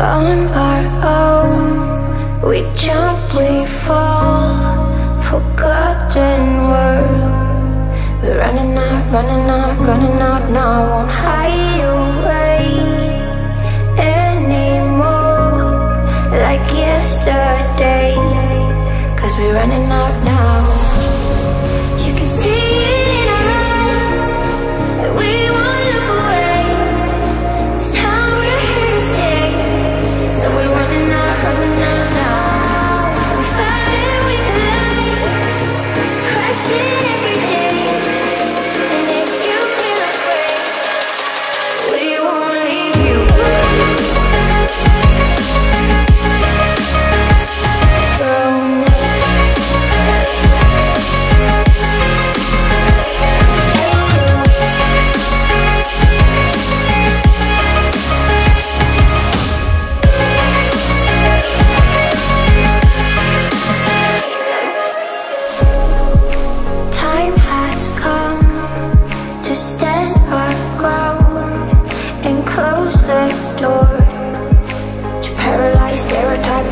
On our own, we jump, we fall, forgotten world. We're running out, running out, running out now. Won't hide away anymore like yesterday. Cause we're running out now. close the door To paralyze stereotype